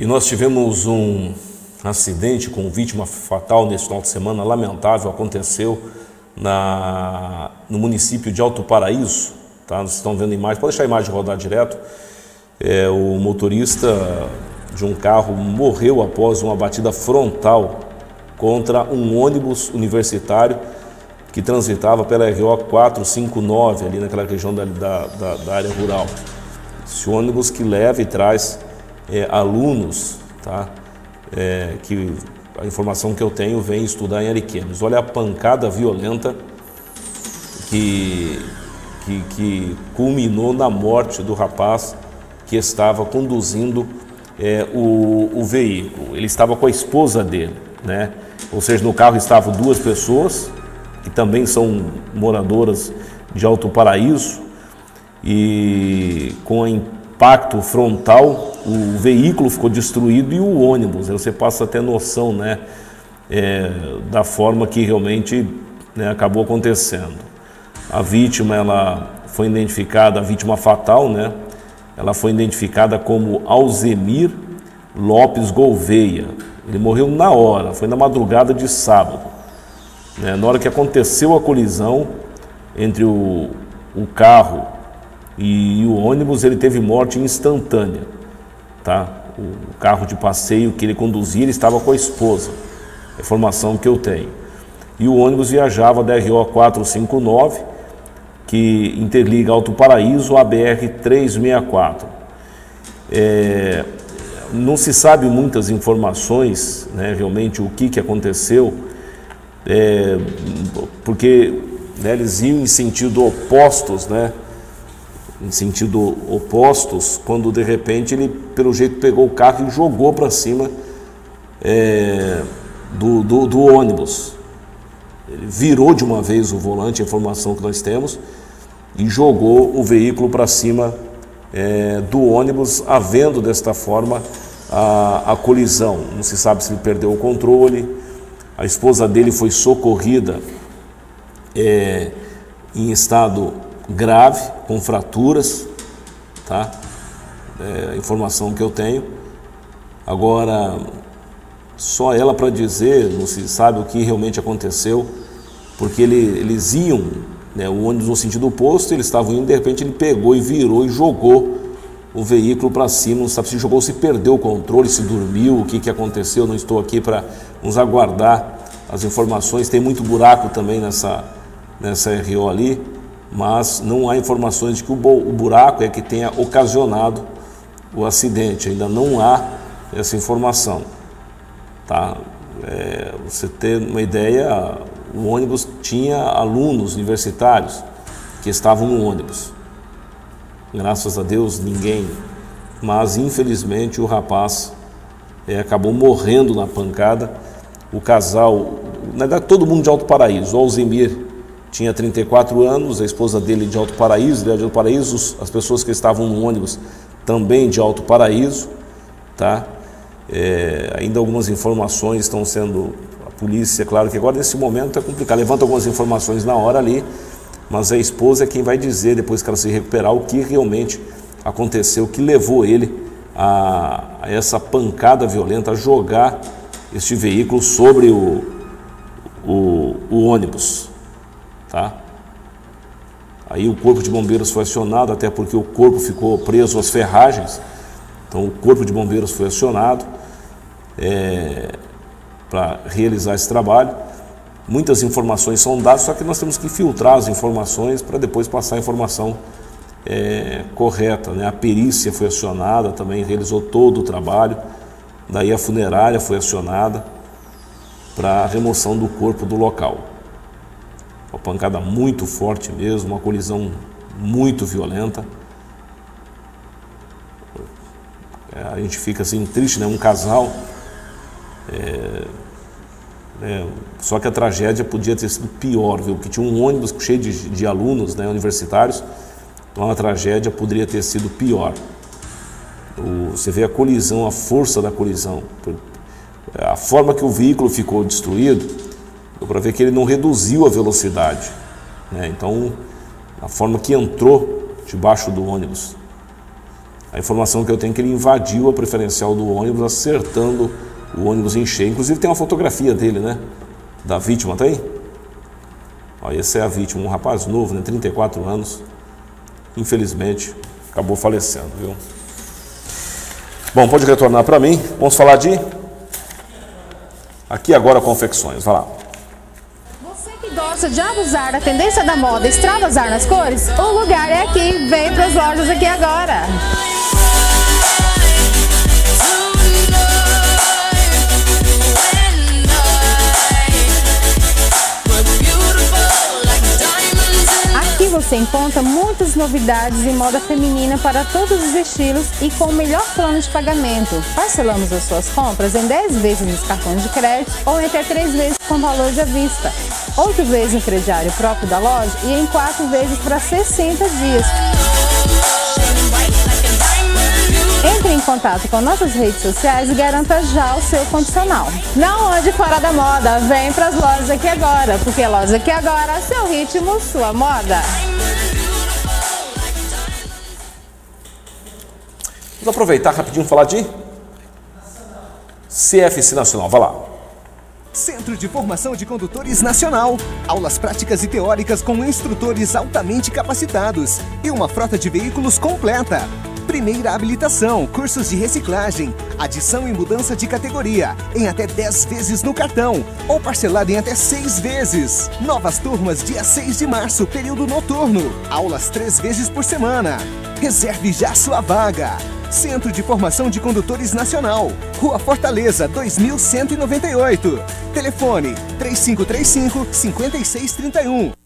E nós tivemos um acidente com vítima fatal nesse final de semana, lamentável, aconteceu na, no município de Alto Paraíso. Tá? Vocês estão vendo a imagem, pode deixar a imagem rodar direto. É, o motorista de um carro morreu após uma batida frontal contra um ônibus universitário que transitava pela RO 459, ali naquela região da, da, da, da área rural. Esse ônibus que leva e traz é, alunos, tá? É, que a informação que eu tenho vem estudar em Ariquemes. Olha a pancada violenta que, que, que culminou na morte do rapaz que estava conduzindo é, o, o veículo. Ele estava com a esposa dele, né? Ou seja, no carro estavam duas pessoas, que também são moradoras de Alto Paraíso, e com impacto frontal o veículo ficou destruído e o ônibus. Você passa a ter noção né, é, da forma que realmente né, acabou acontecendo. A vítima ela foi identificada, a vítima fatal, né, ela foi identificada como Alzemir Lopes Gouveia. Ele morreu na hora, foi na madrugada de sábado. Né? Na hora que aconteceu a colisão entre o, o carro e o ônibus, ele teve morte instantânea. Tá? O carro de passeio que ele conduzia, ele estava com a esposa. É informação que eu tenho. E o ônibus viajava da RO 459, que interliga Alto Paraíso à BR 364. É, não se sabe muitas informações, né, realmente o que, que aconteceu, é, porque né, eles iam em sentido opostos, né, em sentido opostos, quando de repente ele, pelo jeito, pegou o carro e jogou para cima é, do, do, do, ônibus. Ele virou de uma vez o volante, a informação que nós temos, e jogou o veículo para cima é, do ônibus, havendo desta forma a, a colisão. Não se sabe se ele perdeu o controle. A esposa dele foi socorrida é, em estado grave, com fraturas, tá? É a informação que eu tenho. Agora, só ela para dizer, não se sabe o que realmente aconteceu, porque ele, eles iam, né, o ônibus no sentido oposto, eles estavam indo, de repente ele pegou e virou e jogou o veículo para cima, não sabe se jogou, se perdeu o controle, se dormiu, o que, que aconteceu, não estou aqui para nos aguardar as informações, tem muito buraco também nessa, nessa RO ali, mas não há informações de que o buraco é que tenha ocasionado o acidente, ainda não há essa informação. Tá? É, você ter uma ideia, o ônibus tinha alunos universitários que estavam no ônibus. Graças a Deus, ninguém. Mas infelizmente o rapaz é, acabou morrendo na pancada. O casal, na verdade, todo mundo de Alto Paraíso. O Alzemir tinha 34 anos, a esposa dele de Alto Paraíso, de Alto Paraíso, as pessoas que estavam no ônibus também de Alto Paraíso, tá? É, ainda algumas informações estão sendo a polícia, claro que agora nesse momento é complicado, levanta algumas informações na hora ali, mas a esposa é quem vai dizer depois que ela se recuperar o que realmente aconteceu, o que levou ele a, a essa pancada violenta, a jogar este veículo sobre o, o, o ônibus. Tá? Aí o corpo de bombeiros foi acionado, até porque o corpo ficou preso às ferragens. Então o corpo de bombeiros foi acionado é, para realizar esse trabalho. Muitas informações são dadas, só que nós temos que filtrar as informações para depois passar a informação é, correta. Né? A perícia foi acionada, também realizou todo o trabalho. Daí a funerária foi acionada para a remoção do corpo do local. Pancada muito forte mesmo, uma colisão muito violenta. É, a gente fica assim triste, né? Um casal é, é, só que a tragédia podia ter sido pior, viu? Porque tinha um ônibus cheio de, de alunos né, universitários, então a tragédia poderia ter sido pior. O, você vê a colisão, a força da colisão, a forma que o veículo ficou destruído, deu para ver que ele não reduziu a velocidade. Né? Então, a forma que entrou debaixo do ônibus. A informação que eu tenho é que ele invadiu a preferencial do ônibus, acertando o ônibus em cheio. Inclusive tem uma fotografia dele, né? Da vítima, tá aí? Ó, essa é a vítima, um rapaz novo, né? 34 anos. Infelizmente, acabou falecendo, viu? Bom, pode retornar para mim. Vamos falar de Aqui agora confecções, vai lá. Gosta de abusar da tendência da moda, extravasar nas cores, o lugar é aqui. Vem para as lojas aqui agora. você encontra muitas novidades em moda feminina para todos os estilos e com o melhor plano de pagamento. Parcelamos as suas compras em 10 vezes nos cartões de crédito ou até 3 vezes com valor de vista, 8 vezes no crediário próprio da loja e em 4 vezes para 60 dias. Entre em contato com nossas redes sociais e garanta já o seu condicional. Não ande fora da moda, vem para as lojas aqui agora, porque lojas aqui agora, seu ritmo, sua moda. Vamos aproveitar rapidinho falar de CFC Nacional, vai lá. Centro de Formação de Condutores Nacional. Aulas práticas e teóricas com instrutores altamente capacitados e uma frota de veículos completa. Primeira habilitação, cursos de reciclagem, adição e mudança de categoria, em até 10 vezes no cartão, ou parcelado em até 6 vezes. Novas turmas dia 6 de março, período noturno. Aulas 3 vezes por semana. Reserve já sua vaga. Centro de Formação de Condutores Nacional, Rua Fortaleza, 2198. Telefone 3535 5631.